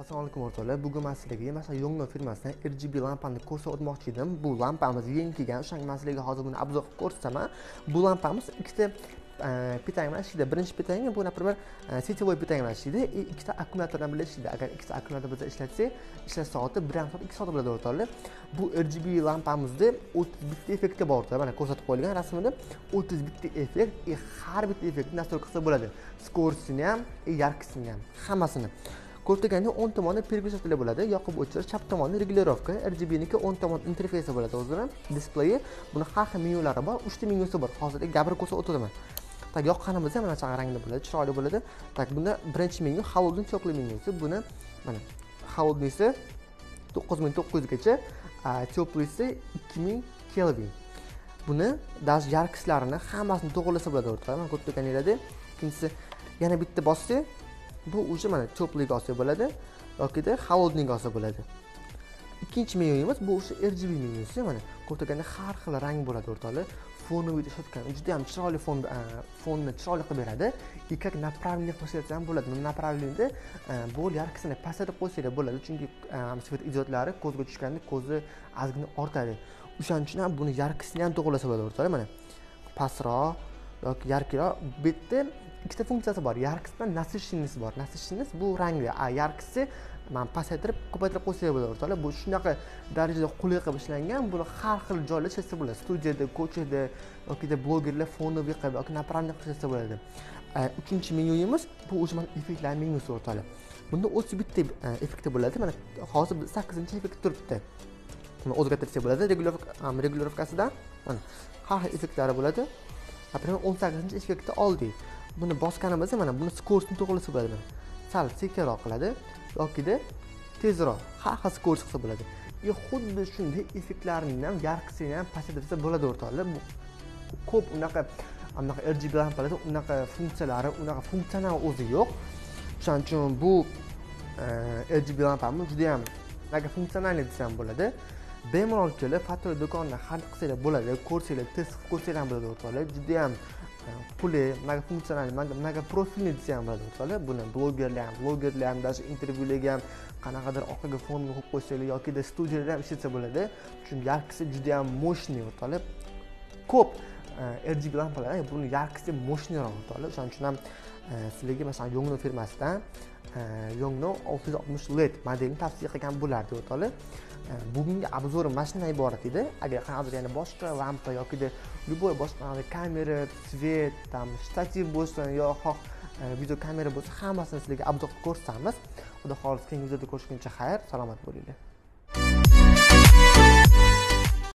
assalomu alaykum o'rtoqlar bugun man sizlarga masalan yongno firmasidan rgb lampani ko'rsatib o'tmoqchi edim. Bu lampamiz yangi kelgan. O'shanga man sizlarga hozir buni obzor qilib ko'rsataman. Bu lampamiz ikkita питание bilan ishlaydi birinchi питание bu например сетевой питание bilan ishlaydi и ikkita akkumulyator bilan ishlaydi agar ikkita akkumulyator biz ishlatsak ishlash soati bir yarim soat ikki soat bo'ladi o'rtoqlar. Bu rgb lampamizda o'ttiz bitta effekti bor o'rtoqlar. Mana ko'rsatib qo'yilgan rasmida o'ttiz bitta effekt. И har bitta effektni настройка qilsa bo'ladi. Скоростini ham e, и яркостini ham hammasini. Ko'rsatilganda o'ng tomonda переключатель bo'ladi yoqib o'chirish chap tomonda regulirovka rgbniki o'ng tomon interfeysi bo'ladi o'zini. Displeyi buni har xil menyulari bor uchta menyusi bor. Hozir gapirib ko'rsatib o'taman так yoqqanimizda mana shunaqa rangda bo'ladi chiroyli bo'ladi. Tak bunda birinchi menyu холодный теплый menyusi. Buni mana холодныйsi to'qqiz ming to'qqiz yuzgacha теплыйsi ikki ming kelvin. Buni даже яркостlarini hammasini to'g'irlasa bo'ladi o'rtada. Mana ko'rib turganingizdek ikkinchisi yana bitta bossak bu уже mana теплыйga olsa bo'ladi yokida холодныйga olsa bo'ladi. Ikkinchi menyuimiz bu o'sha rgb menyusi mana ko'rib turganda har xil rang bo'ladi o'rtoqlar. Fonoviy решетка juda ham chiroyli fon fonni chiroyli qilib beradi. И как направление qilishsa ham bo'ladi. Направленияda более яркостini pasaytirib qo'ysanglar bo'ladi chunki svet idiyotlari ko'zga tushganda ko'zi ozgina ortadi. O'shaning uchun ham buni yarkisini ham to'g'irlasa bo'ladi o'rtoqlar mana pastroq yoki yarkroq bu yerda ikkita funksiyasi bor. Yarkis bilan насыщенность bor. Насыщенность bu rangli. A yarkisi man pasaytirib ko'paytirib qo'ysak bo'ladi. O'rtoqlar bu shunaqa darajada qulay qilib ishlangan buni har xil joyda ishlatsa bo'ladi. Studiyada ko'chada yokida blogerlar fonoviy qilib yoki направление qilib ishlatsa bo'ladi. Uchinchi menyuyimiz bu уже mana effektlar menyusi o'rtoqlar bunda o'zi bitta e, effekti bo'ladi. Mana hozir sakkizinchi effekt turibdi. O'zgartirsak bo'ladi. Regulirovkasidan mana har xil effektlari bo'ladi. Например o'n sakkizinchi effektni oldik buni bosganimizda mana buni скоростini to'g'irlasa bo'ladi sal sekinroq qiladi yokida tezroq har xil skors qilsa bo'ladi. И xuddi shunday effektlarni ham yarqisini ham pasaytirsa bo'ladi o'rtoqlar. Bu ko'p unaqa anaqa rgb lampalarda unaqa funksiyalari unaqa funksional o'zi yo'q. O'shaning uchun bu rgb lampamiz judayam unaqa funksionalniy desam bo'ladi. Bemalol kelib foto do'konidan xarid qilsanglar bo'ladi ko'rsanglar test qilib ko'rsanglar ham bo'ladi o'rtoqlar judayam e, puli много funksional много profilniy desa ham bo'ladi o'rtoqlar buni blogerlar ham blogerlar ham даже intervyularga ham qanaqadir orqaga fonni qo'yib qo'ysanglar yokida studiyalar ham ishlatsa bo'ladi. Chunki yarkisi judayam мощный o'rtoqlar ko'p rgb lampalar buni yarkisi мощныйroq o'rtoqlar o'shaning uchun ham e, sizlarga masalan yongno firmasidan e, yongno olti yuz oltmish led modelini tavsiya qilgan bo'lardi o'rtoqlar e, bugungi обзорim mana shundan iborat edi. Agar qanaqadir yana boshqa lampa yokida любой boshqa kamera svet там shtativ bo'lsin yo xoh video kamera bo'lsa hammasini sizlarga обзор qilib ko'rsatamiz. Xudo xohlasa keyingi videoda ko'rishguncha xayr salomat bo'linglar.